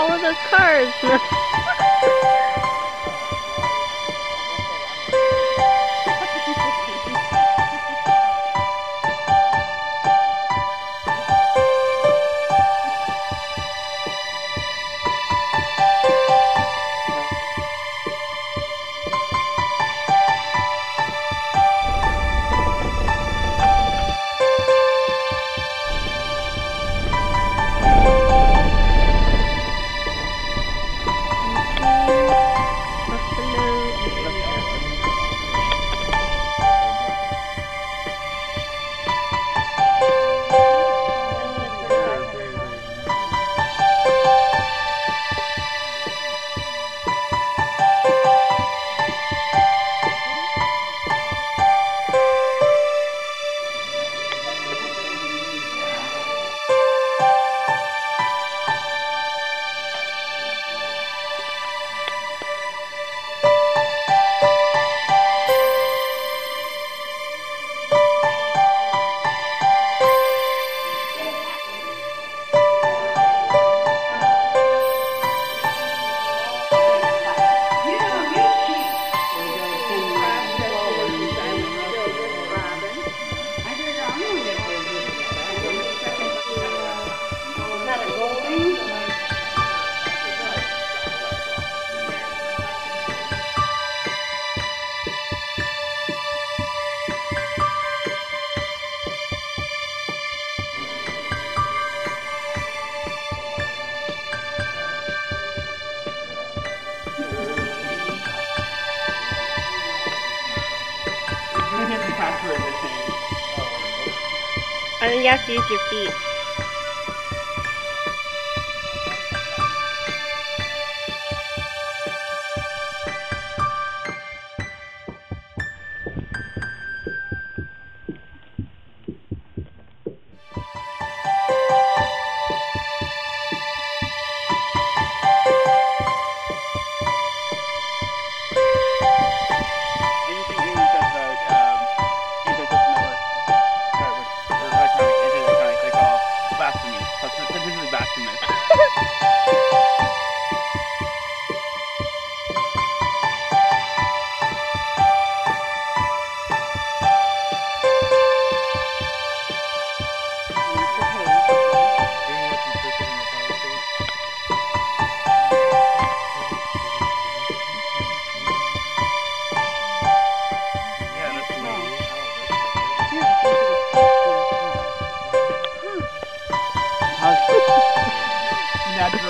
Follow those cars. I think you have to use your feet.